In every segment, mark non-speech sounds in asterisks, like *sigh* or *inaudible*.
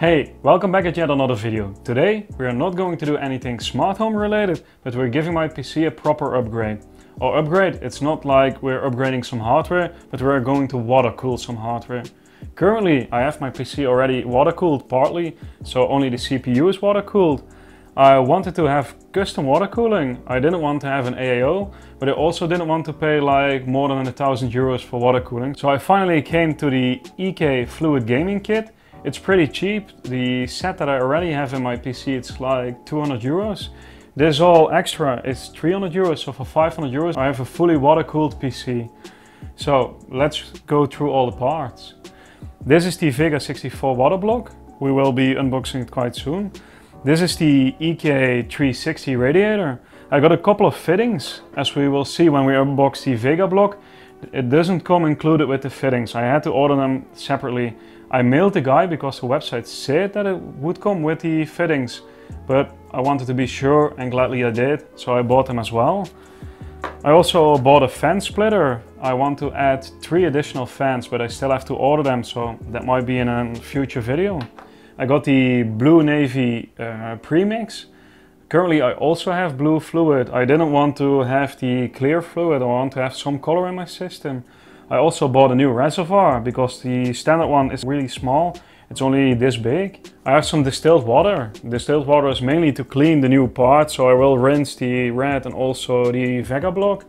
Hey, welcome back at yet another video. Today we are not going to do anything smart home related, but we're giving my PC a proper upgrade. Or upgrade, it's not like we're upgrading some hardware, but we're going to water cool some hardware. Currently I have my PC already water cooled partly, so only the CPU is water cooled. I wanted to have custom water cooling. I didn't want to have an AIO, but I also didn't want to pay like more than a thousand euros for water cooling. So I finally came to the EK Fluid Gaming Kit. It's pretty cheap. The set that I already have in my PC, it's like 200 euros. This all extra is 300 euros, so for 500 euros I have a fully water cooled PC. So let's go through all the parts. This is the Vega 64 water block. We will be unboxing it quite soon. This is the EK360 radiator. I got a couple of fittings, as we will see when we unbox the Vega block. It doesn't come included with the fittings. I had to order them separately. I mailed the guy because the website said that it would come with the fittings, but I wanted to be sure and gladly I did, so I bought them as well. I also bought a fan splitter. I want to add three additional fans, but I still have to order them, so that might be in a future video. I got the Blue Navy uh, premix. Currently I also have blue fluid. I didn't want to have the clear fluid, I want to have some color in my system. I also bought a new reservoir because the standard one is really small. It's only this big. I have some distilled water. Distilled water is mainly to clean the new part. so I will rinse the rad and also the Vega block.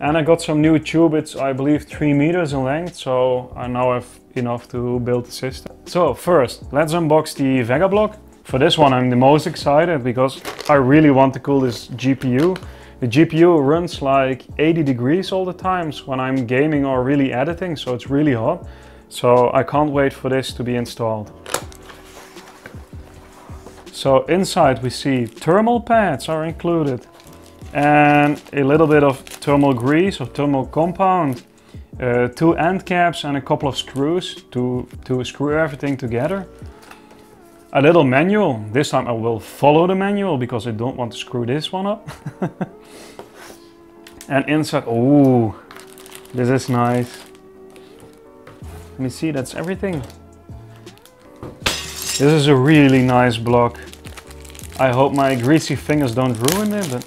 And I got some new tube, it's I believe 3 meters in length, so I now have enough to build the system. So first, let's unbox the Vega block. For this one I'm the most excited because I really want to cool this GPU. The GPU runs like 80 degrees all the times when I'm gaming or really editing, so it's really hot. So I can't wait for this to be installed. So inside we see thermal pads are included and a little bit of thermal grease or thermal compound, uh, two end caps and a couple of screws to, to screw everything together. A little manual, this time I will follow the manual because I don't want to screw this one up. *laughs* and inside, oh, this is nice. Let me see, that's everything. This is a really nice block. I hope my greasy fingers don't ruin it, but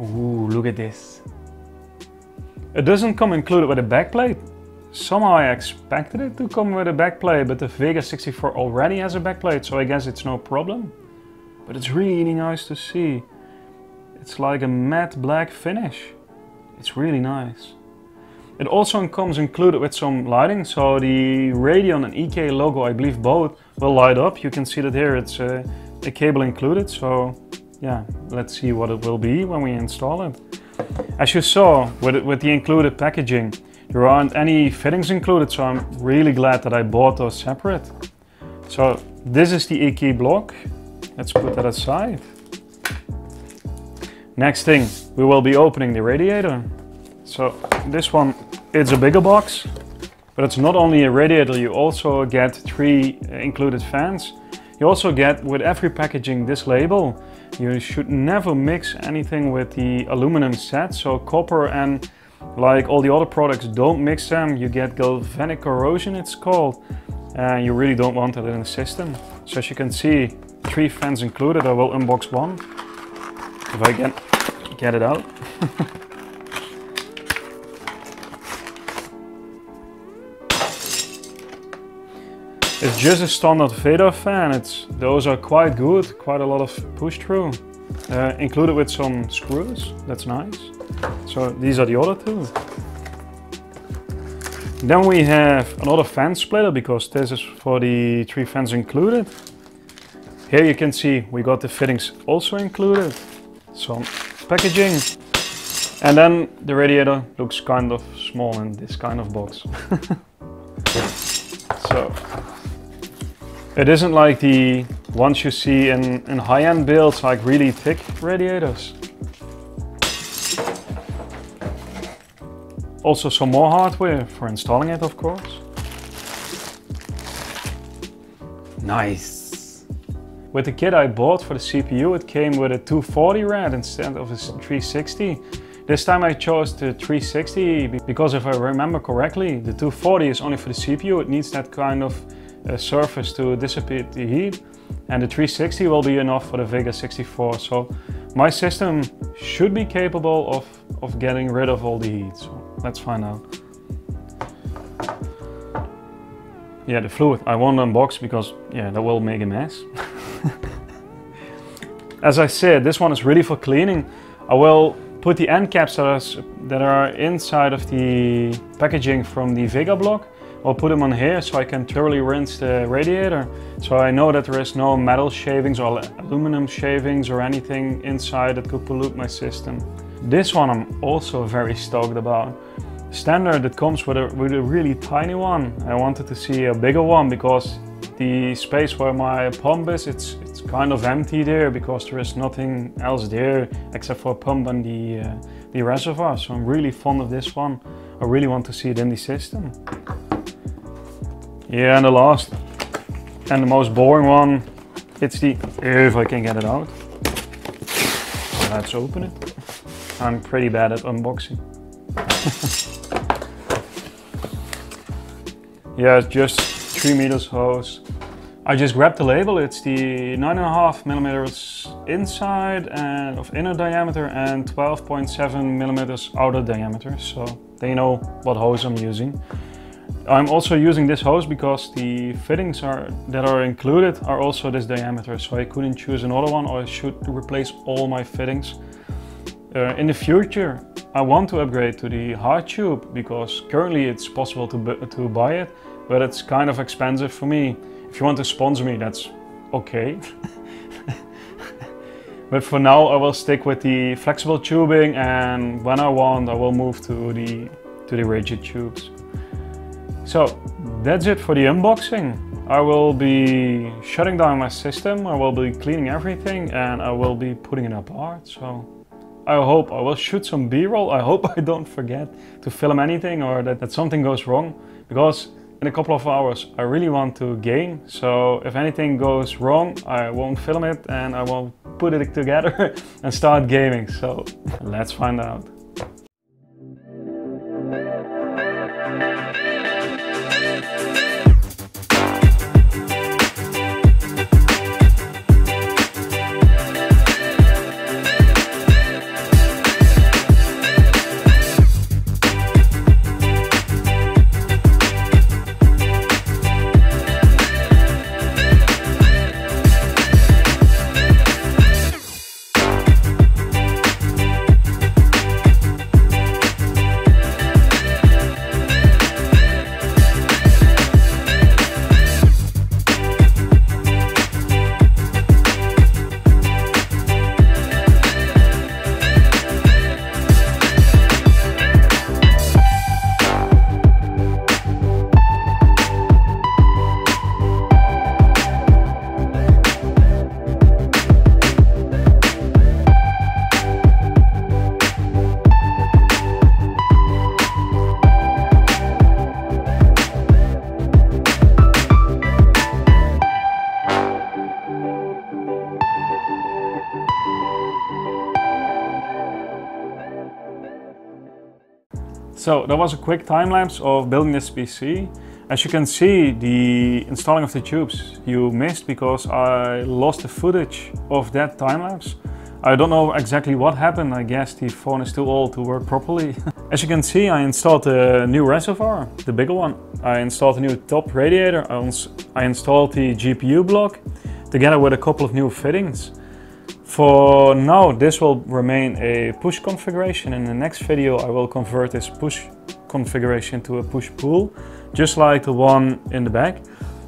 Ooh, look at this. It doesn't come included with a backplate. Somehow I expected it to come with a backplate, but the Vega 64 already has a backplate, so I guess it's no problem. But it's really nice to see. It's like a matte black finish. It's really nice. It also comes included with some lighting, so the Radeon and EK logo, I believe both, will light up. You can see that here, it's uh, a cable included, so yeah, let's see what it will be when we install it. As you saw with, it, with the included packaging, there aren't any fittings included, so I'm really glad that I bought those separate. So this is the EK block. Let's put that aside. Next thing, we will be opening the radiator. So this one, it's a bigger box, but it's not only a radiator, you also get three uh, included fans. You also get with every packaging this label. You should never mix anything with the aluminum set, so copper and like all the other products, don't mix them. You get galvanic corrosion, it's called, and you really don't want that in the system. So as you can see, three fans included. I will unbox one, if I can get it out. *laughs* It's just a standard Vardar fan. It's, those are quite good, quite a lot of push through. Uh, included with some screws, that's nice. So these are the other two. Then we have another fan splitter because this is for the three fans included. Here you can see we got the fittings also included. Some packaging. And then the radiator looks kind of small in this kind of box. *laughs* so it isn't like the ones you see in, in high-end builds, like really thick radiators. Also some more hardware for installing it, of course. Nice. With the kit I bought for the CPU, it came with a 240 rad instead of a 360. This time I chose the 360 because if I remember correctly, the 240 is only for the CPU. It needs that kind of uh, surface to dissipate the heat. And the 360 will be enough for the Vega 64. So my system should be capable of, of getting rid of all the heat. So let's find out. Yeah, the fluid I won't unbox because yeah, that will make a mess. *laughs* *laughs* As I said, this one is really for cleaning. I will put the end caps that are, that are inside of the packaging from the Vega block. I'll put them on here so I can thoroughly rinse the radiator. So I know that there is no metal shavings or aluminum shavings or anything inside that could pollute my system. This one I'm also very stoked about. Standard it comes with a, with a really tiny one. I wanted to see a bigger one because the space where my pump is, it's, it's kind of empty there because there is nothing else there except for a pump and the, uh, the reservoir. So I'm really fond of this one. I really want to see it in the system. Yeah, and the last and the most boring one, it's the, if I can get it out. Let's open it. I'm pretty bad at unboxing. *laughs* yeah, it's just 3 meters hose. I just grabbed the label, it's the 9.5 millimeters inside and of inner diameter and 12.7 millimeters outer diameter. So they know what hose I'm using. I'm also using this hose because the fittings are that are included are also this diameter. So I couldn't choose another one or I should replace all my fittings. Uh, in the future, I want to upgrade to the hard tube because currently it's possible to, to buy it, but it's kind of expensive for me. If you want to sponsor me, that's okay. *laughs* but for now, I will stick with the flexible tubing and when I want, I will move to the, to the rigid tubes. So that's it for the unboxing. I will be shutting down my system, I will be cleaning everything and I will be putting it apart. So I hope I will shoot some b-roll. I hope *laughs* I don't forget to film anything or that, that something goes wrong because in a couple of hours I really want to game. So if anything goes wrong, I won't film it and I won't put it together *laughs* and start gaming. So *laughs* let's find out. So that was a quick time lapse of building this PC. As you can see, the installing of the tubes you missed because I lost the footage of that time lapse. I don't know exactly what happened. I guess the phone is too old to work properly. *laughs* As you can see, I installed a new reservoir, the bigger one. I installed a new top radiator. I installed the GPU block together with a couple of new fittings. For now, this will remain a push configuration. In the next video, I will convert this push configuration to a push-pull, just like the one in the back.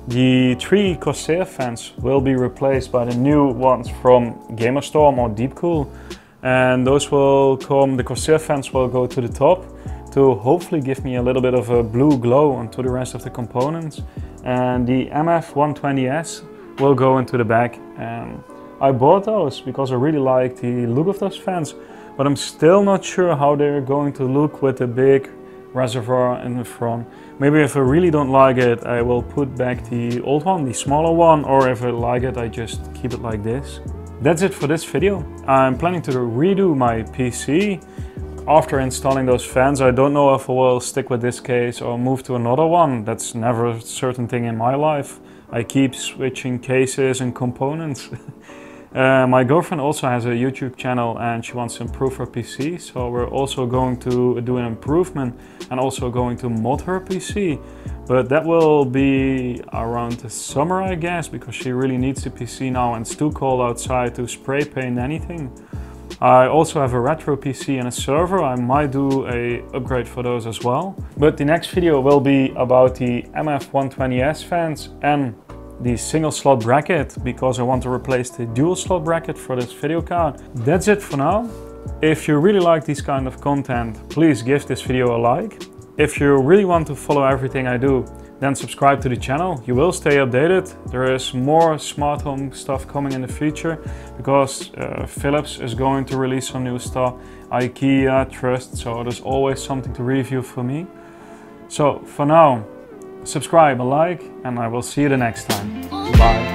The three Corsair fans will be replaced by the new ones from Gamerstorm or Deepcool. And those will come, the Corsair fans will go to the top to hopefully give me a little bit of a blue glow onto the rest of the components. And the MF120S will go into the back. I bought those because I really like the look of those fans, but I'm still not sure how they're going to look with the big reservoir in the front. Maybe if I really don't like it, I will put back the old one, the smaller one, or if I like it, I just keep it like this. That's it for this video. I'm planning to redo my PC. after installing those fans, I don't know if I will stick with this case or move to another one. That's never a certain thing in my life. I keep switching cases and components. *laughs* uh, my girlfriend also has a YouTube channel and she wants to improve her PC. So we're also going to do an improvement and also going to mod her PC. But that will be around the summer, I guess, because she really needs the PC now and it's too cold outside to spray paint anything. I also have a retro PC and a server. I might do a upgrade for those as well. But the next video will be about the MF120S fans and the single slot bracket because I want to replace the dual slot bracket for this video card. That's it for now. If you really like this kind of content, please give this video a like. If you really want to follow everything I do, then subscribe to the channel. You will stay updated. There is more smart home stuff coming in the future because uh, Philips is going to release some new stuff, IKEA, Trust, so there's always something to review for me. So for now, subscribe and like, and I will see you the next time. Bye.